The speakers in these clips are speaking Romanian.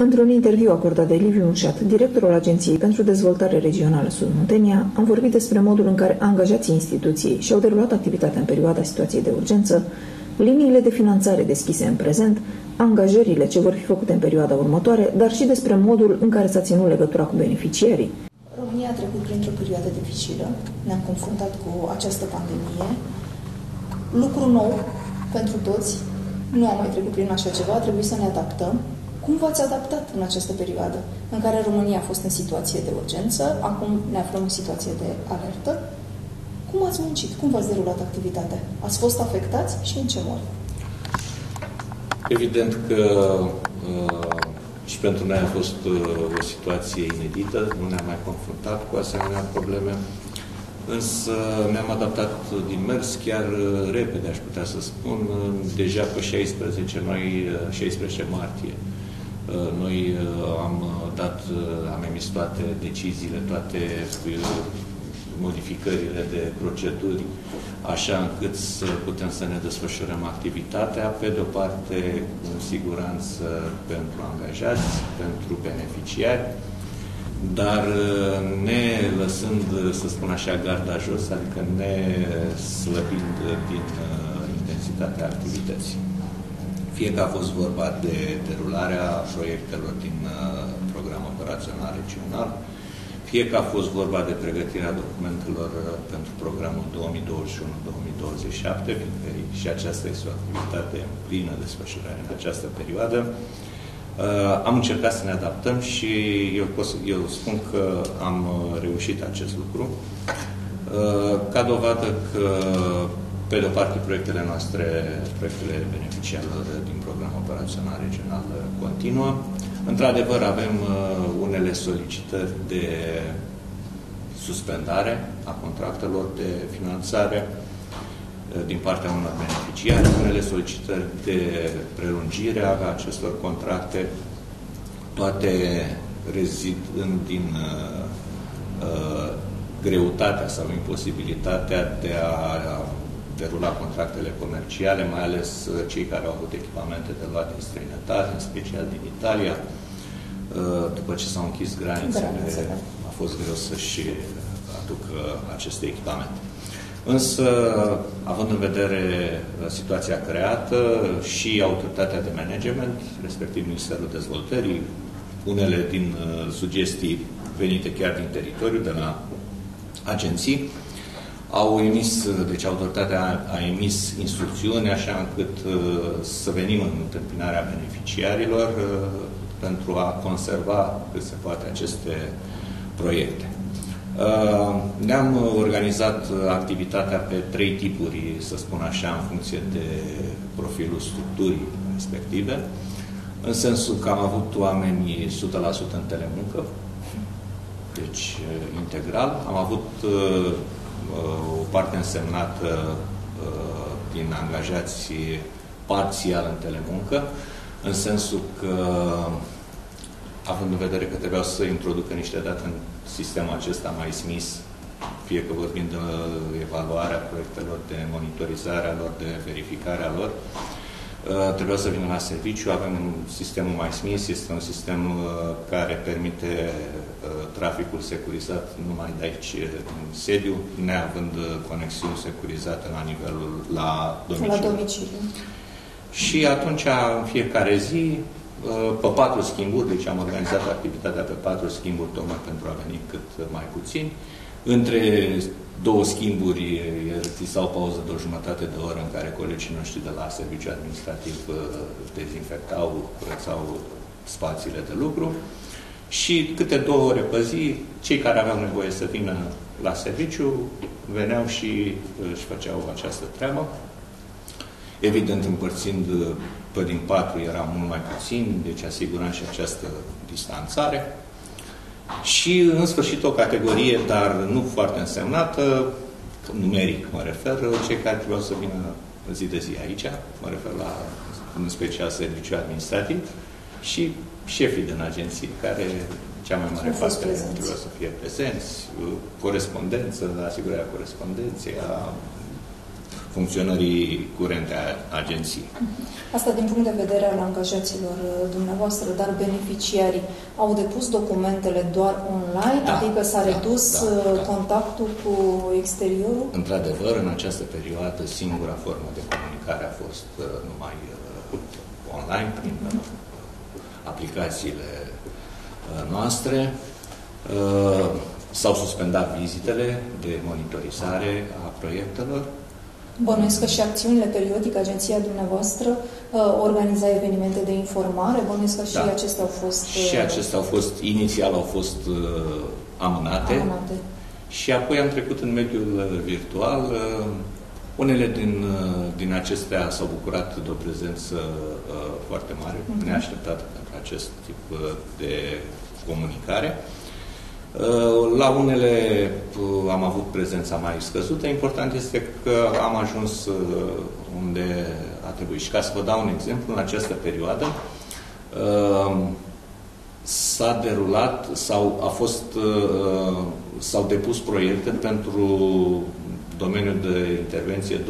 Într-un interviu acordat de Liviu Unșat, directorul Agenției pentru Dezvoltare Regională Sud-Muntenia, am vorbit despre modul în care angajații instituției și-au derulat activitatea în perioada situației de urgență, liniile de finanțare deschise în prezent, angajările ce vor fi făcute în perioada următoare, dar și despre modul în care s-a ținut legătura cu beneficiarii. România a trecut printr-o perioadă dificilă, ne-am confruntat cu această pandemie. Lucru nou pentru toți, nu am mai trecut prin așa ceva, a trebuit să ne adaptăm. Cum v-ați adaptat în această perioadă în care România a fost în situație de urgență, acum ne aflăm în situație de alertă? Cum ați muncit? Cum v-ați derulat activitatea? Ați fost afectați și în ce mod? Evident că uh, și pentru noi a fost uh, o situație inedită, nu ne-am mai confruntat cu asemenea probleme, însă ne-am adaptat din mers chiar uh, repede, aș putea să spun, deja pe 16, noi, 16 martie. Noi am dat, am emis toate deciziile, toate modificările de proceduri, așa încât să putem să ne desfășurăm activitatea, pe de o parte, în siguranță pentru angajați, pentru beneficiari, dar ne lăsând, să spun așa, garda jos, adică ne slăbind din uh, intensitatea activității. Fie că a fost vorba de derularea proiectelor din uh, program operațional regional, fie că a fost vorba de pregătirea documentelor uh, pentru programul 2021-2027, fiindcă și aceasta este o activitate în plină desfășurare în această perioadă, uh, am încercat să ne adaptăm și eu, pot, eu spun că am uh, reușit acest lucru. Ca dovadă că, pe de o parte, proiectele noastre, proiectele beneficiarilor din programul operațional regional continuă, Într-adevăr, avem uh, unele solicitări de suspendare a contractelor de finanțare uh, din partea unor beneficiari, unele solicitări de prelungire a acestor contracte, toate rezidând din uh, uh, greutatea sau imposibilitatea de a derula contractele comerciale, mai ales uh, cei care au avut echipamente de luat din străinătate, în special din Italia. Uh, după ce s-au închis granițele, a fost greu să-și aducă aceste echipamente. Însă, având în vedere uh, situația creată și autoritatea de management, respectiv Ministerul Dezvoltării, unele din sugestii venite chiar din teritoriu, de la agenții, au emis, deci autoritatea a, a emis instrucțiuni așa încât uh, să venim în întâmpinarea beneficiarilor uh, pentru a conserva cât se poate aceste proiecte. Uh, ne-am organizat activitatea pe trei tipuri, să spun așa, în funcție de profilul structurii respective, în sensul că am avut oameni 100% în telemuncă, deci uh, integral. Am avut uh, o parte însemnată uh, din angajați parțial în telemuncă, în sensul că, având în vedere că trebuiau să introducă niște date în sistemul acesta mai smis, fie că vorbim de evaluarea proiectelor, de monitorizarea lor, de verificarea lor, Uh, trebuia să vină la serviciu. Avem un sistemul MySmith, este un sistem uh, care permite uh, traficul securizat numai de aici în sediu, neavând conexiuni securizate la nivelul la domiciliu. La domiciliu. Și atunci, în fiecare zi, pe patru schimburi, deci am organizat activitatea pe patru schimburi, tocmai pentru a veni cât mai puțin. Între două schimburi sau pauză de o jumătate de oră în care colegii noștri de la serviciu administrativ uh, dezinfectau, curățau spațiile de lucru și câte două ore pe zi, cei care aveau nevoie să vină la serviciu veneau și își făceau această treabă. Evident, împărțind uh, pe din patru era mult mai puțin, deci asiguram și această distanțare. Și, în sfârșit, o categorie, dar nu foarte însemnată, numeric mă refer, cei care trebuiau să vină zi de zi aici, mă refer la, în special, serviciu administrativ și șefii din agenții, care cea mai mare parte trebuia să fie prezenți, corespondență, asigurarea corespondenței, a funcționării curente a agenției. Asta din punct de vedere al angajaților uh, dumneavoastră, dar beneficiarii au depus documentele doar online, da, adică s-a da, redus da, uh, da, contactul cu exteriorul? Într-adevăr, în această perioadă, singura formă de comunicare a fost uh, numai online, prin aplicațiile noastre. S-au suspendat vizitele de monitorizare a proiectelor Bănuiesc că și acțiunile periodice, agenția dumneavoastră uh, organiza evenimente de informare, bănuiesc că și da. acestea au fost... Și uh, acestea au fost, inițial au fost uh, amânate, amânate și apoi am trecut în mediul uh, virtual. Uh, unele din, uh, din acestea s-au bucurat de o prezență uh, foarte mare, uh-huh. neașteptată pentru acest tip uh, de comunicare. Uh, la unele uh, am avut prezența mai scăzută. Important este că am ajuns uh, unde a trebuit. Și ca să vă dau un exemplu, în această perioadă uh, s-a derulat sau a fost s-au depus proiecte pentru domeniul de intervenție 2.2,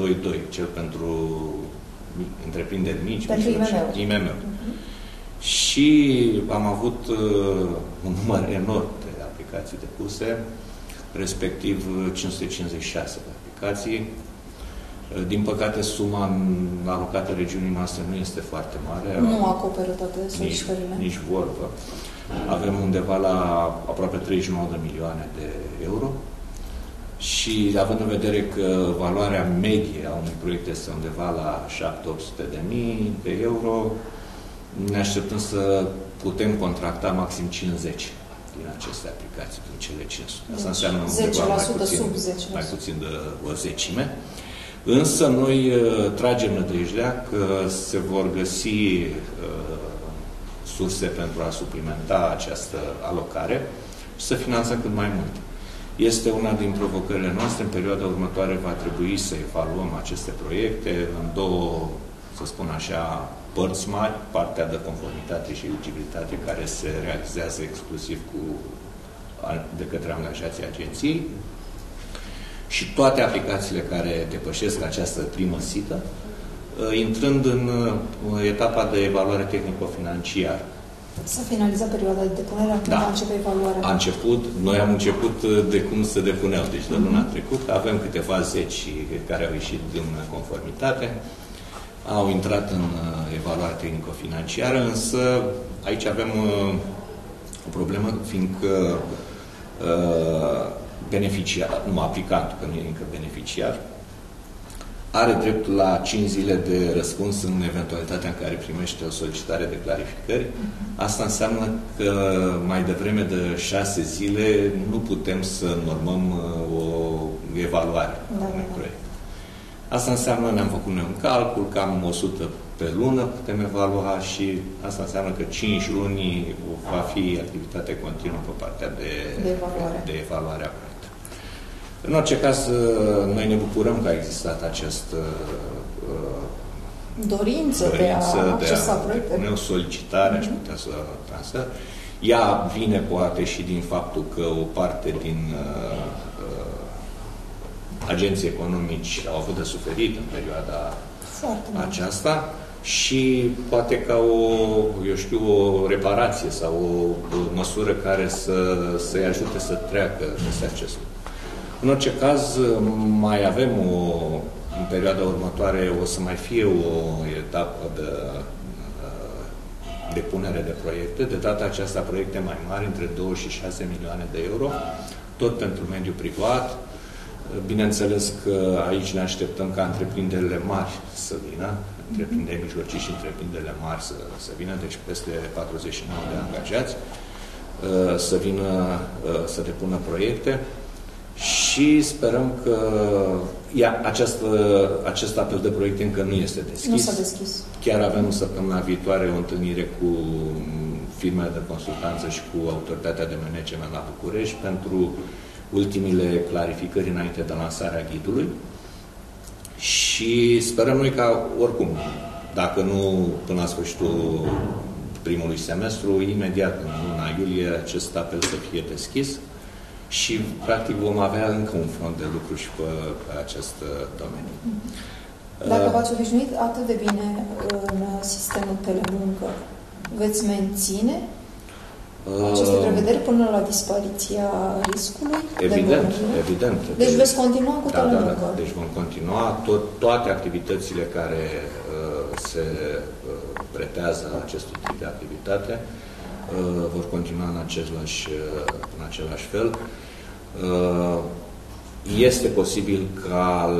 cel pentru întreprinderi mici, pentru IMM-uri. IMM uh-huh. Și am avut un număr enorm aplicații depuse, respectiv 556 de aplicații. Din păcate, suma alocată regiunii noastre nu este foarte mare. Nu acoperă toate solicitările. Nici, nici vorbă. Avem undeva la aproape 39 de milioane de euro și având în vedere că valoarea medie a unui proiect este undeva la 7-800 de mii de euro, ne așteptăm să putem contracta maxim 50 din aceste aplicații, din cele 500. Asta deci, înseamnă undeva mai puțin, sub 10 mai puțin de o zecime. Însă noi uh, tragem nădejdea că se vor găsi uh, surse pentru a suplimenta această alocare și să finanțăm cât mai mult. Este una din provocările noastre. În perioada următoare va trebui să evaluăm aceste proiecte în două, să spun așa, părți mari, partea de conformitate și eligibilitate care se realizează exclusiv cu, de către angajații agenției și toate aplicațiile care depășesc această primă sită, ă, intrând în etapa de evaluare tehnico-financiară. S-a finalizat perioada de depunere, acum da. va începe evaluarea. A început, noi am început de cum se depuneau, deci de luna mm-hmm. trecută. Avem câteva zeci care au ieșit din conformitate au intrat în uh, evaluare tehnico-financiară, însă aici avem uh, o problemă, fiindcă uh, beneficiar, nu aplicantul, că nu e încă beneficiar, are dreptul la 5 zile de răspuns în eventualitatea în care primește o solicitare de clarificări. Asta înseamnă că mai devreme de 6 zile nu putem să normăm o evaluare da, a unui da, da. proiect. Asta înseamnă, ne-am făcut noi un calcul, cam 100 pe lună putem evalua și asta înseamnă că 5 luni va fi activitate continuă pe partea de, de evaluare. De evaluare a proiectului. În orice caz, noi ne bucurăm că a existat acest uh, dorință, dorință de a accesa proiectele. o solicitare, mm-hmm. aș putea să transfer. Ea vine poate și din faptul că o parte din uh, agenții economici au avut de suferit în perioada Foarte aceasta și poate ca o, eu știu, o reparație sau o, o măsură care să, să-i ajute să treacă peste acest lucru. În orice caz, mai avem o, în perioada următoare, o să mai fie o etapă de depunere de proiecte, de data aceasta proiecte mai mari, între 2 și 6 milioane de euro, tot pentru mediul privat, Bineînțeles că aici ne așteptăm ca întreprinderile mari să vină, întreprinderi mijlocii și întreprinderile mari să, să vină, deci peste 49 de angajați, uh, să vină uh, să depună proiecte și sperăm că ia, această, acest apel de proiecte încă nu este deschis. Nu s-a deschis. Chiar avem săptămâna viitoare o întâlnire cu firmele de consultanță și cu autoritatea de management la București pentru uh, ultimile clarificări înainte de lansarea ghidului și sperăm noi ca oricum, dacă nu până la sfârșitul primului semestru, imediat în luna iulie acest apel să fie deschis și practic vom avea încă un front de lucru și pe, pe acest domeniu. Dacă v-ați obișnuit atât de bine în sistemul telemuncă, veți menține aceste uh, prevederi până la dispariția riscului? Evident, de evident. Deci veți continua cu da, da, da. Deci vom continua tot, toate activitățile care uh, se uh, pretează acestui tip de activitate uh, vor continua în același, uh, în același fel. Uh, este posibil ca,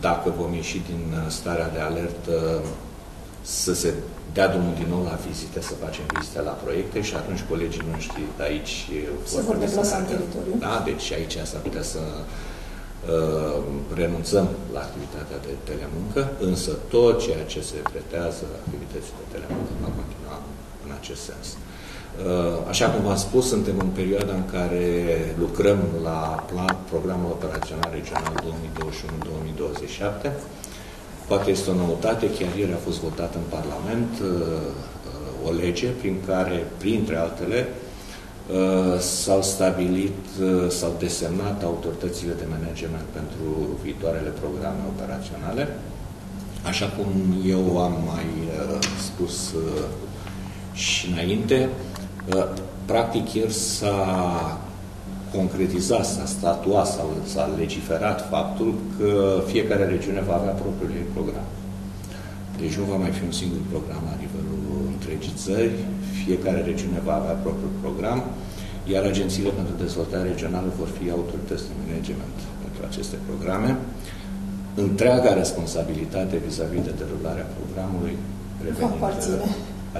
dacă vom ieși din starea de alertă, să se dea drumul din nou la vizite, să facem vizite la proiecte și atunci colegii noștri de aici se vor deplasa în teritoriu. Da, deci aici s-ar putea să uh, renunțăm la activitatea de telemuncă, însă tot ceea ce se pretează activității de telemuncă va continua în acest sens. Uh, așa cum v-am spus, suntem în perioada în care lucrăm la plan, programul operațional regional 2021-2027. Poate este o noutate, chiar ieri a fost votat în Parlament uh, uh, o lege prin care, printre altele, s-au stabilit, s-au desemnat autoritățile de management pentru viitoarele programe operaționale. Așa cum eu am mai spus și înainte, Practic, ieri s-a concretizat, s-a statuat sau s-a legiferat faptul că fiecare regiune va avea propriul ei program. Deci nu va mai fi un singur program la nivelul întregii țări, fiecare regiune va avea propriul program, iar agențiile pentru dezvoltare regională vor fi autorități de management pentru aceste programe. Întreaga responsabilitate vis-a-vis -vis de derularea programului revenind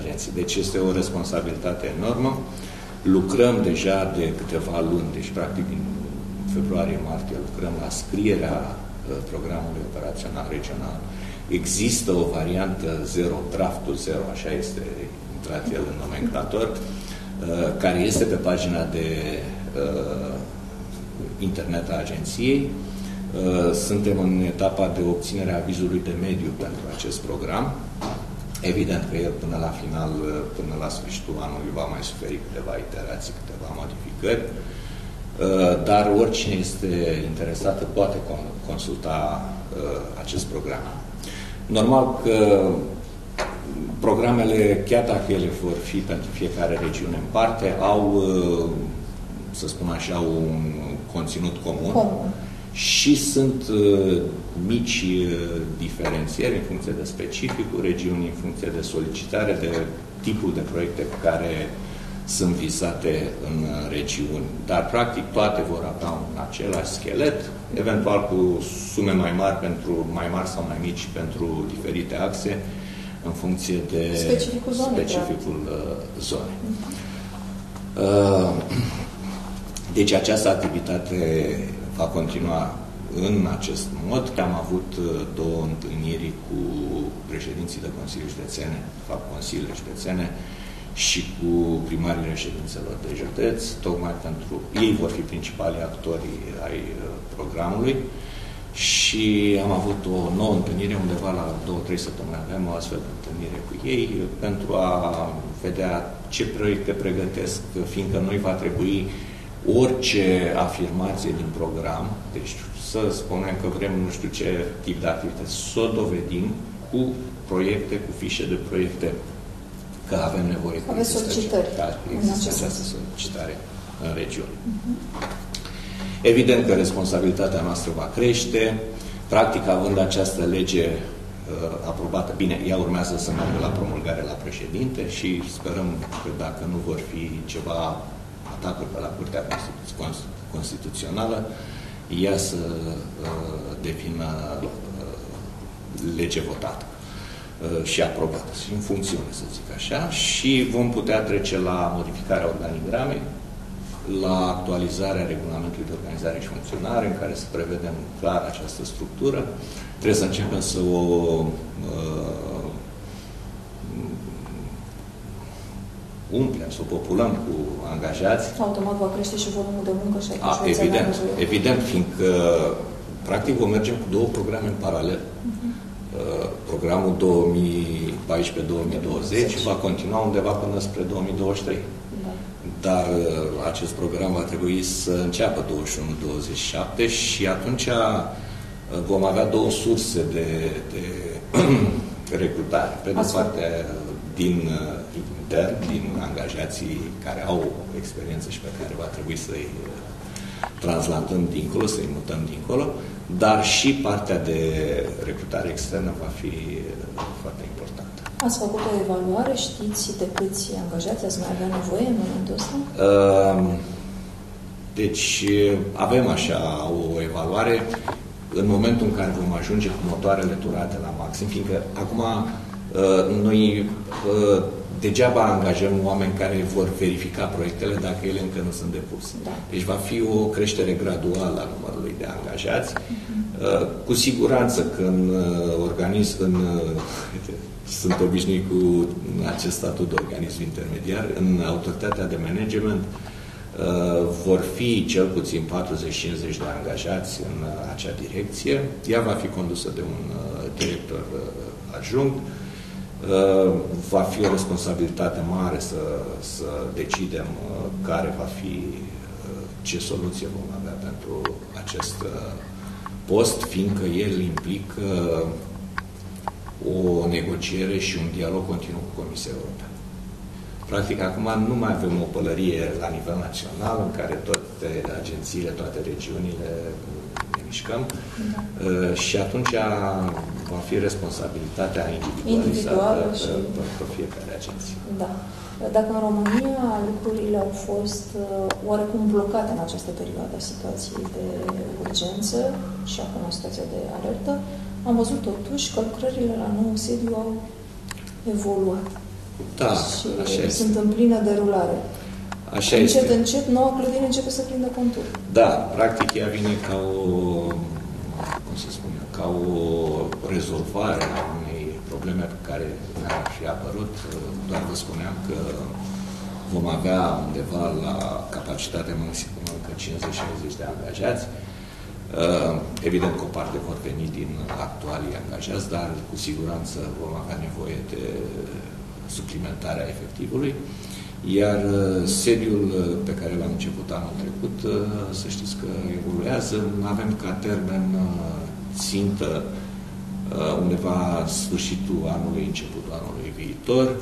agenții. Deci este o responsabilitate enormă. Lucrăm deja de câteva luni, deci practic din februarie-martie lucrăm la scrierea uh, programului operațional regional. Există o variantă 0, draftul 0, așa este intrat el în nomenclator, uh, care este pe pagina de uh, internet a agenției. Suntem în etapa de obținere a vizului de mediu pentru acest program. Evident că el până la final, până la sfârșitul anului va mai suferi câteva iterații, câteva modificări, uh, dar oricine este interesat poate consulta uh, acest program. Normal că programele, chiar dacă ele vor fi pentru fiecare regiune în parte, au, uh, să spun așa, un conținut comun. comun și sunt uh, mici uh, diferențieri în funcție de specificul regiunii, în funcție de solicitare, de tipul de proiecte care sunt visate în uh, regiuni. Dar, practic, toate vor avea un același schelet, eventual cu sume mai mari, pentru, mai mari sau mai mici pentru diferite axe, în funcție de specificul zonei. Specificul, zonei. Uh, deci această activitate va continua în acest mod. Am avut uh, două întâlniri cu președinții de Consilii Județene, de fapt Consiliile Județene, și cu primarii reședințelor de județ, tocmai pentru ei vor fi principalii actori ai uh, programului și am avut o nouă întâlnire undeva la două-trei săptămâni avem o astfel de întâlnire cu ei pentru a vedea ce proiecte pregătesc, fiindcă noi va trebui orice afirmație din program, deci să spunem că vrem nu știu ce tip de activități, să o dovedim cu proiecte, cu fișe de proiecte, că avem nevoie de Aveți solicitări. Da, există această solicitare în regiune. Uh-huh. Evident că responsabilitatea noastră va crește, practic având această lege uh, aprobată, bine, ea urmează să meargă la promulgare la președinte și sperăm că dacă nu vor fi ceva atacuri pe la Curtea Constitu Constituțională, ea să uh, devină uh, lege votată uh, și aprobată, și în funcțiune, să zic așa, și vom putea trece la modificarea organigramei, la actualizarea regulamentului de organizare și funcționare, în care să prevedem clar această structură. Trebuie să începem să o uh, umplem, să o populăm cu angajați. Automat va crește și volumul de muncă și A, Evident, evident, fiindcă practic vom merge cu două programe în paralel. Uh-huh. Programul 2014-2020 va continua undeva până spre 2023. Da. Dar uh, acest program va trebui să înceapă 21-27 și atunci vom avea două surse de, de recrutare. Pe de o parte, din intern, din angajații care au experiență și pe care va trebui să-i translatăm dincolo, să-i mutăm dincolo, dar și partea de recrutare externă va fi foarte importantă. Ați făcut o evaluare? Știți de câți angajați ați mai avea nevoie în momentul ăsta? Uh, deci avem așa o evaluare în momentul în care vom ajunge cu motoarele turate la maxim, fiindcă acum uh, noi uh, degeaba angajăm oameni care vor verifica proiectele dacă ele încă nu sunt depuse. Da. Deci va fi o creștere graduală a numărului de angajați. Uh-huh. Cu siguranță că în organism, în, sunt obișnuit cu acest statut de organism intermediar, în autoritatea de management Uh, vor fi cel puțin 40-50 de angajați în uh, acea direcție. Ea va fi condusă de un uh, director adjunct. Va fi o responsabilitate mare să, să decidem care va fi, ce soluție vom avea pentru acest post, fiindcă el implică o negociere și un dialog continuu cu Comisia Europeană. Practic, acum nu mai avem o pălărie la nivel național în care toate agențiile, toate regiunile ne mișcăm da. Uh, și atunci va fi responsabilitatea individualizată și... pentru fiecare agenție. Da. Dacă în România lucrurile au fost uh, oarecum blocate în această perioadă a situației de urgență și acum o situație de alertă, am văzut totuși că lucrările la nou sediu au evoluat. Da, și așa este. sunt în plină derulare. Așa încet, este. încet, noua clădire începe să prindă contur. Da, practic ea vine ca o, cum să spun eu, ca o rezolvare a unei probleme pe care ne-a fi apărut. Doar vă spuneam că vom avea undeva la capacitate maximă încă 50-60 de angajați. Uh, evident că o parte vor veni din actualii angajați, dar cu siguranță vom avea nevoie de suplimentarea efectivului. Iar uh, sediul uh, pe care l-am început anul trecut, uh, să știți că evoluează. Avem ca termen țintă undeva sfârșitul anului, începutul anului viitor.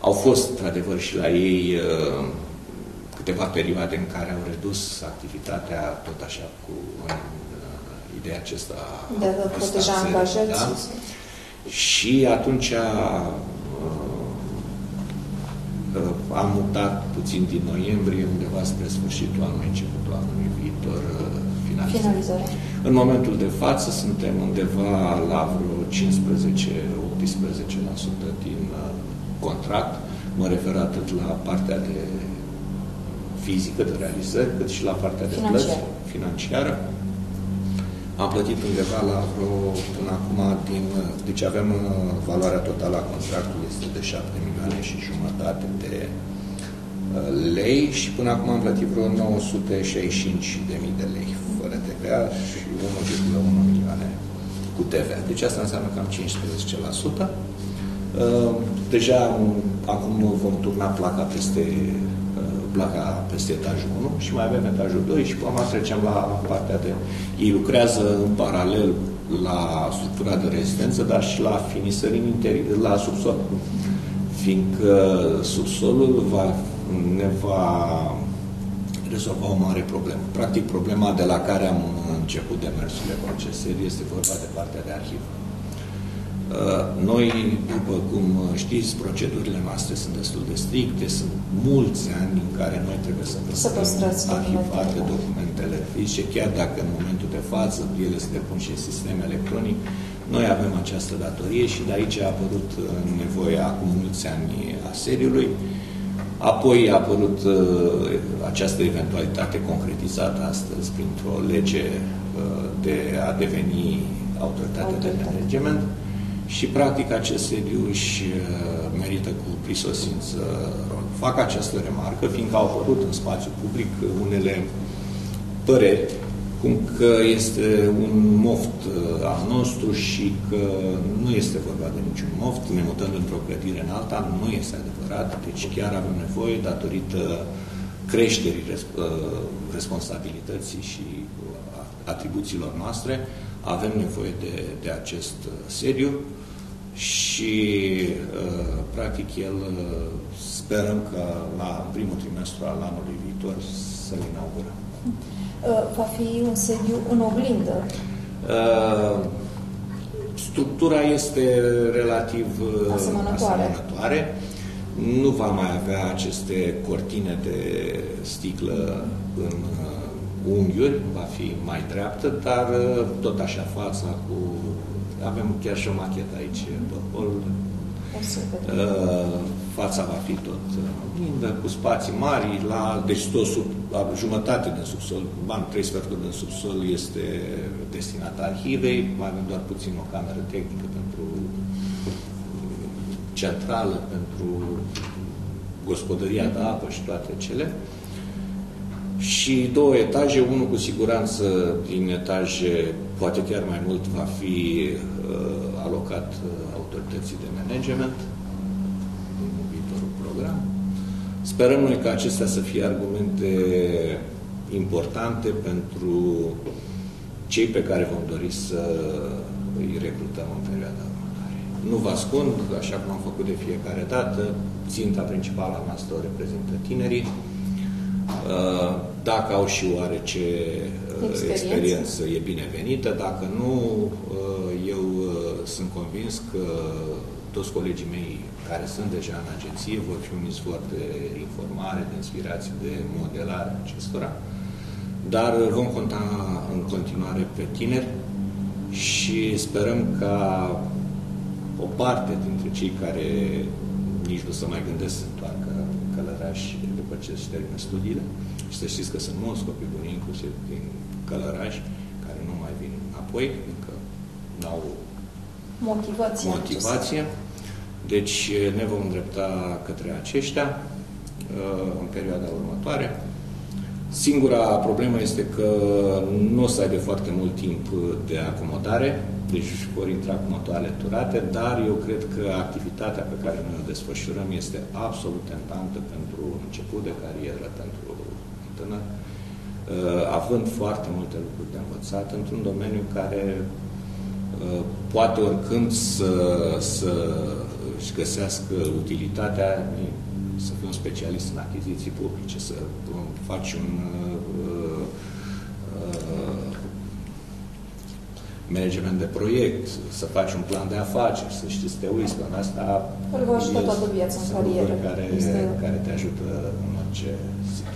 Au fost, într-adevăr, și la ei câteva perioade în care au redus activitatea, tot așa cu ideea acesta de a proteja angajații. Da? Și atunci am mutat puțin din noiembrie undeva spre sfârșitul anului, începutul anului viitor uh, finalizare. În momentul de față suntem undeva la vreo 15-18% din uh, contract. Mă refer atât la partea de fizică, de realizări, cât și la partea de plăți financiară. Am plătit undeva la vreo, până acum, din, deci avem uh, valoarea totală a contractului este de 7 milioane și jumătate de uh, lei și până acum am plătit vreo 965 de mii de lei fără TVA și 1,1 milioane cu TVA. Deci asta înseamnă cam 15%. Uh, deja acum vom turna placa peste placa peste etajul 1 și mai avem etajul 2 și acum trecem la partea de... Ei lucrează în paralel la structura de rezidență, dar și la finisări în interior, la subsol. Fiindcă subsolul va, ne va rezolva o mare problemă. Practic, problema de la care am început demersurile concesării este vorba de partea de arhivă. Uh, noi, după cum știți, procedurile noastre sunt destul de stricte, sunt mulți ani în care noi trebuie să păstrăm arhivate documentele fizice, chiar dacă în momentul de față ele se depun și în sistem electronic, noi avem această datorie și de aici a apărut uh, nevoia acum mulți ani a seriului. Apoi a apărut uh, această eventualitate concretizată astăzi printr-o lege uh, de a deveni autoritate, autoritate. de management. Și, practic, acest sediu își uh, merită cu prisosință rol. Fac această remarcă, fiindcă au apărut în spațiu public unele păreri cum că este un moft uh, al nostru și că nu este vorba de niciun moft, ne mutăm într-o clădire în alta, nu este adevărat, deci chiar avem nevoie, datorită creșterii uh, responsabilității și atribuțiilor noastre, avem nevoie de, de acest sediu și practic el sperăm că la primul trimestru al anului viitor să-l inaugurăm. Va fi un sediu în oglindă? Structura este relativ asemănătoare. asemănătoare. Nu va mai avea aceste cortine de sticlă în unghiuri, va fi mai dreaptă, dar tot așa fața cu... Avem chiar și o machetă aici pe hol. Fața va fi tot oglindă, cu spații mari, la, deci tot sub, la jumătate din subsol, ban, trei sferturi din subsol este destinat arhivei, mai avem doar puțin o cameră tehnică pentru centrală, pentru gospodăria de apă și toate cele. Și două etaje, unul cu siguranță din etaje, poate chiar mai mult, va fi uh, alocat uh, autorității de management Sperăm noi că acestea să fie argumente importante pentru cei pe care vom dori să îi recrutăm în perioada următoare. Nu vă ascund, așa cum am făcut de fiecare dată, ținta principală a noastră o reprezintă tinerii. Uh, dacă au și oarece uh, experiență, experiență e binevenită, dacă nu, uh, eu sunt convins că toți colegii mei care sunt deja în agenție vor fi un izvor de informare, de inspirație, de modelare acestora, dar vom conta în continuare pe tineri și sperăm ca o parte dintre cei care nici nu se mai gândesc să întoarcă călărași după ce își termină studiile. Și să știți că sunt mulți copii buni, inclusiv din călărași, care nu mai vin înapoi, încă nu au motivație. motivație. Deci ne vom îndrepta către aceștia în perioada următoare. Singura problemă este că nu o să aibă foarte mult timp de acomodare, deci vor intra cu motoare turate, dar eu cred că activitatea pe care noi o desfășurăm este absolut tentantă pentru început de carieră, pentru tânăr, având foarte multe lucruri de învățat într-un domeniu care poate oricând să, să își găsească utilitatea, să fii un specialist în achiziții publice, să faci un uh, uh, management de proiect, să faci un plan de afaceri, să știi să te uiți, că în asta... Îl vă ajută toată viața în carieră. Care, este... care te ajută în orice situație.